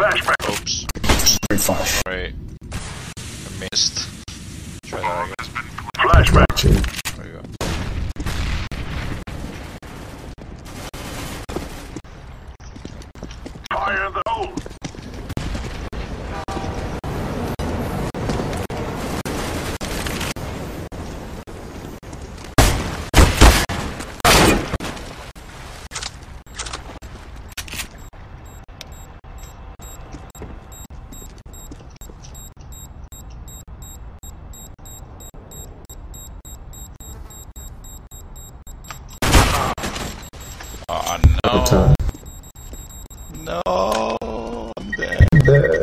Oops. Very flash. Wait. I missed. Try that again. Actually, There you go. time. No, I'm dead. I'm dead.